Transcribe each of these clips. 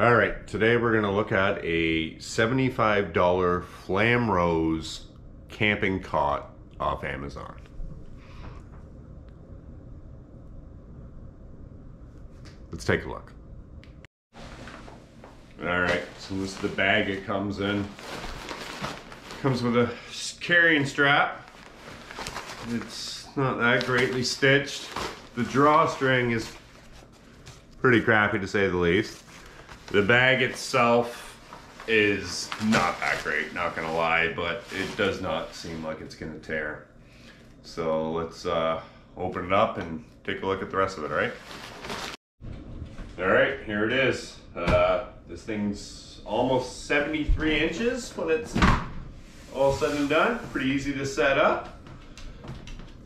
All right, today we're gonna look at a $75 Flamrose camping cot off Amazon. Let's take a look. All right, so this is the bag it comes in. Comes with a carrying strap. It's not that greatly stitched. The drawstring is pretty crappy to say the least. The bag itself is not that great, not gonna lie, but it does not seem like it's gonna tear. So let's uh, open it up and take a look at the rest of it, all right? All right, here it is. Uh, this thing's almost 73 inches when it's all said and done. Pretty easy to set up.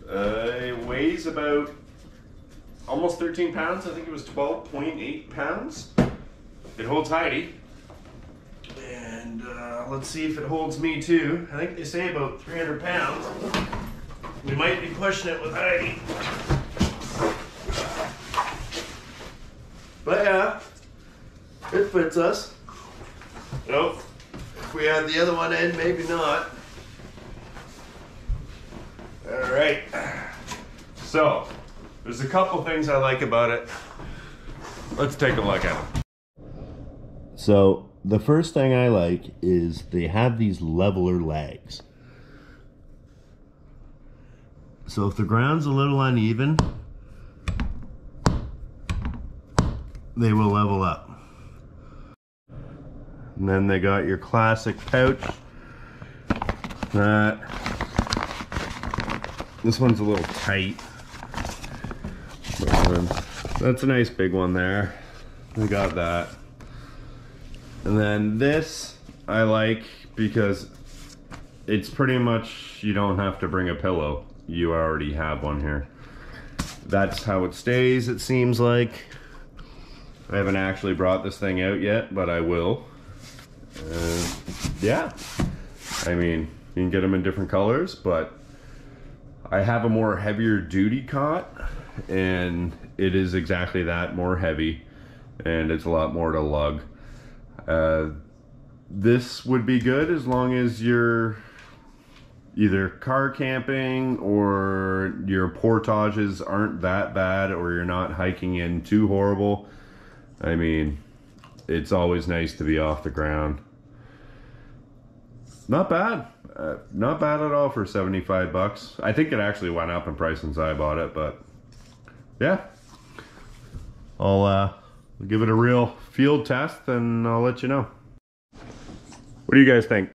Uh, it weighs about almost 13 pounds. I think it was 12.8 pounds. It holds Heidi. And uh, let's see if it holds me too. I think they say about 300 pounds. We might be pushing it with Heidi. But yeah, it fits us. Nope. If we had the other one in, maybe not. All right. So, there's a couple things I like about it. Let's take a look at them. So the first thing I like is they have these leveler legs. So if the ground's a little uneven, they will level up. And then they got your classic pouch. That this one's a little tight. Um, that's a nice big one there. We got that. And then this I like because it's pretty much, you don't have to bring a pillow. You already have one here. That's how it stays, it seems like. I haven't actually brought this thing out yet, but I will. Uh, yeah. I mean, you can get them in different colors, but I have a more heavier duty cot and it is exactly that, more heavy, and it's a lot more to lug. Uh, this would be good as long as you're either car camping or your portages aren't that bad or you're not hiking in too horrible. I mean, it's always nice to be off the ground. Not bad. Uh, not bad at all for 75 bucks. I think it actually went up in price since I bought it, but yeah. I'll uh, give it a real field test and I'll let you know. What do you guys think?